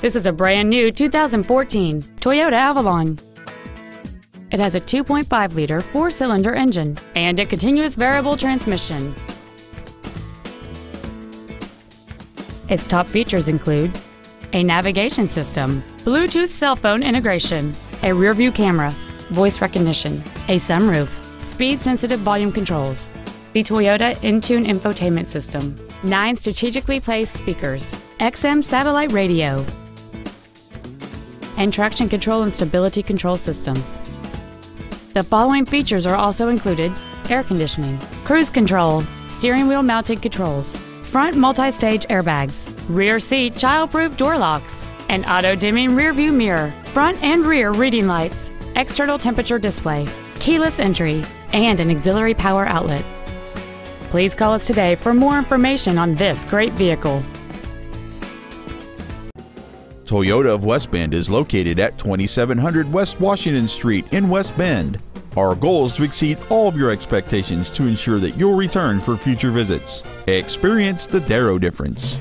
This is a brand new 2014 Toyota Avalon. It has a 2.5 liter four cylinder engine and a continuous variable transmission. Its top features include a navigation system, Bluetooth cell phone integration, a rear view camera, voice recognition, a sunroof, speed sensitive volume controls, the Toyota Entune infotainment system, nine strategically placed speakers, XM satellite radio, and traction control and stability control systems. The following features are also included air conditioning, cruise control, steering wheel mounted controls, front multi stage airbags, rear seat child-proof door locks, an auto dimming rear view mirror, front and rear reading lights, external temperature display, keyless entry, and an auxiliary power outlet. Please call us today for more information on this great vehicle. Toyota of West Bend is located at 2700 West Washington Street in West Bend. Our goal is to exceed all of your expectations to ensure that you'll return for future visits. Experience the Darrow difference.